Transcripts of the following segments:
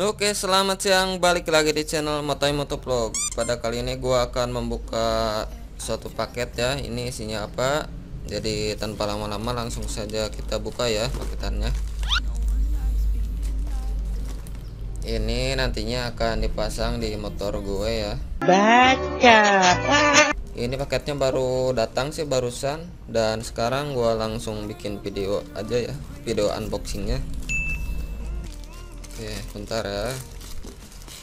Oke selamat siang. Balik lagi di channel Motoy Motovlog. Pada kali ini gua akan membuka suatu paket ya. Ini isinya apa? Jadi tanpa lama-lama langsung saja kita buka ya paketannya. Ini nantinya akan dipasang di motor gue ya. Baca. Ini paketnya baru datang sih barusan. Dan sekarang gua langsung bikin video aja ya. Video unboxingnya Oke, bentar ya.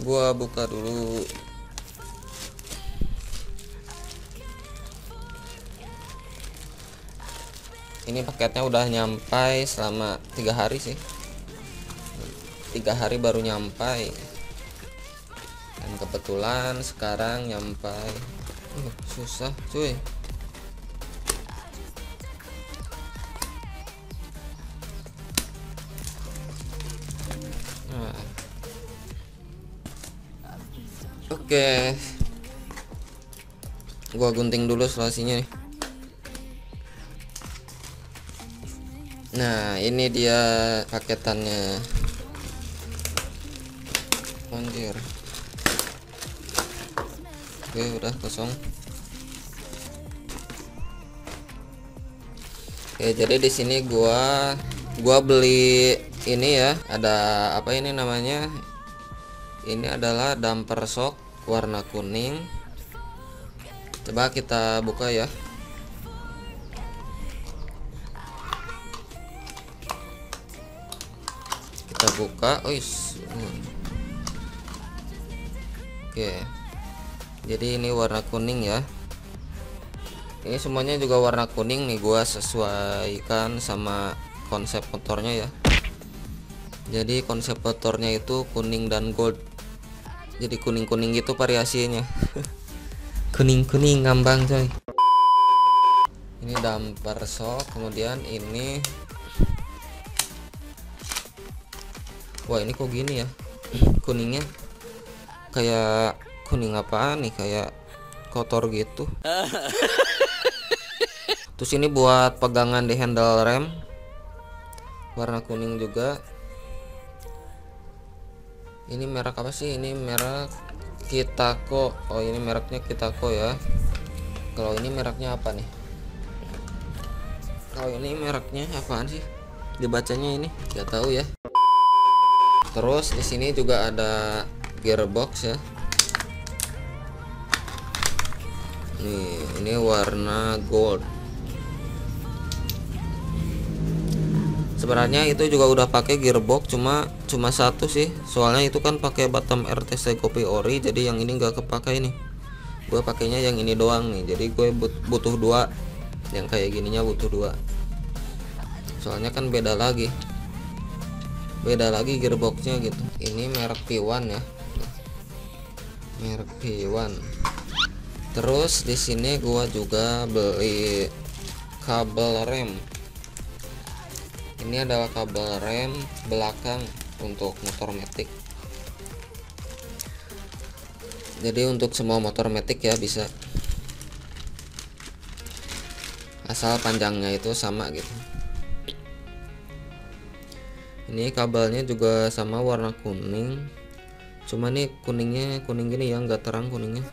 Gua buka dulu. Ini paketnya udah nyampai selama tiga hari sih. Tiga hari baru nyampai. Dan kebetulan sekarang nyampai. Uh, susah, cuy. Oke. Gua gunting dulu selasinya nih. Nah, ini dia paketannya. Anjir. Oke, udah kosong. Oke, jadi di sini gua gua beli ini ya ada apa ini namanya ini adalah damper shock warna kuning. Coba kita buka ya. Kita buka. Ois oke. Jadi ini warna kuning ya. Ini semuanya juga warna kuning nih gua sesuaikan sama konsep motornya ya. Jadi konsep motornya itu kuning dan gold jadi kuning-kuning gitu variasinya. Kuning-kuning ngambang coy. Ini damper shock kemudian ini wah ini kok gini ya? Kuningnya kayak kuning apaan nih? Kayak kotor gitu. Terus ini buat pegangan di handle rem. Warna kuning juga ini merek apa sih? Ini merek Kitako. Oh ini mereknya Kitako ya. Kalau ini mereknya apa nih? Kalau ini mereknya apaan sih? Dibacanya ini nggak tahu ya. Terus di sini juga ada gearbox ya. Nih ini warna gold sebenarnya itu juga udah pakai gearbox cuma cuma satu sih. Soalnya itu kan pakai Batam RTC Kopi Ori jadi yang ini nggak kepakai nih. Gue pakainya yang ini doang nih jadi gue butuh dua. Yang kayak gininya butuh dua. Soalnya kan beda lagi. Beda lagi gearboxnya gitu. Ini merek P1 ya. Merek P1 terus di sini gua juga beli kabel rem ini adalah kabel rem belakang untuk motor metik jadi untuk semua motor metik ya bisa. Asal panjangnya itu sama gitu. Ini kabelnya juga sama warna kuning. Cuma nih kuningnya kuning gini ya nggak terang kuningnya.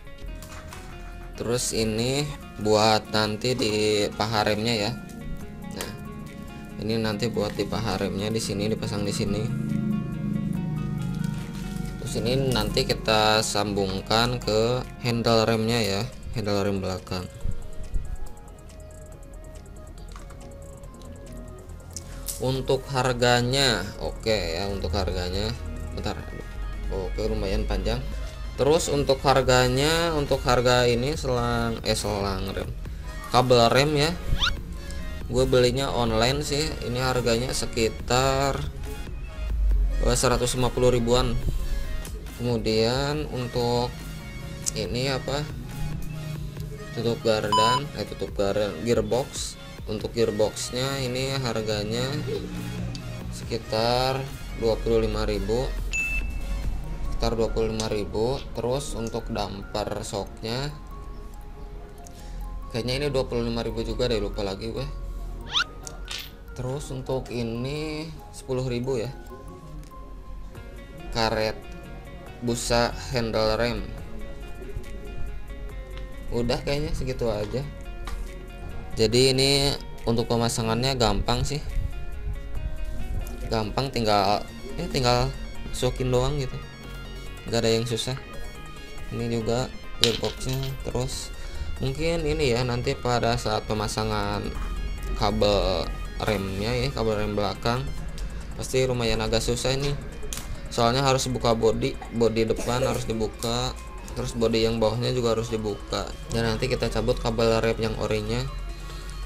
Terus ini buat nanti di paha remnya ya ini nanti buat di paha remnya di sini dipasang di sini. Terus ini nanti kita sambungkan ke handle remnya ya handle rem belakang. Untuk harganya oke ya untuk harganya. Bentar. Oke lumayan panjang. Terus untuk harganya untuk harga ini selang eh selang rem. Kabel rem ya gue belinya online sih. Ini harganya sekitar 150 ribuan. Kemudian untuk ini apa? Tutup gardan eh tutup gardan gearbox. Untuk gearboxnya ini harganya sekitar 25.000 sekitar 25.000 terus untuk damper shocknya kayaknya ini 25.000 juga deh lupa lagi gue terus untuk ini 10.000 ya. Karet busa handle rem. Udah kayaknya segitu aja. Jadi ini untuk pemasangannya gampang sih. Gampang tinggal ya tinggal masukin doang gitu. Nggak ada yang susah. Ini juga gearboxnya. Terus mungkin ini ya nanti pada saat pemasangan kabel remnya ya kabel rem belakang. Pasti lumayan agak susah ini. Soalnya harus buka body body depan harus dibuka. Terus body yang bawahnya juga harus dibuka. Dan nanti kita cabut kabel rem yang orinya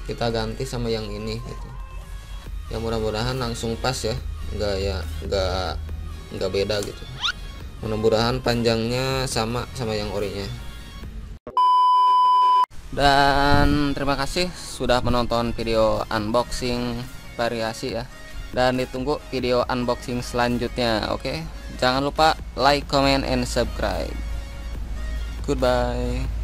kita ganti sama yang ini gitu. Ya mudah-mudahan langsung pas ya. Enggak ya enggak enggak beda gitu. Mudah-mudahan panjangnya sama sama yang orinya dan terima kasih sudah menonton video unboxing variasi ya. Dan ditunggu video unboxing selanjutnya oke? Okay? jangan lupa like comment and subscribe. Goodbye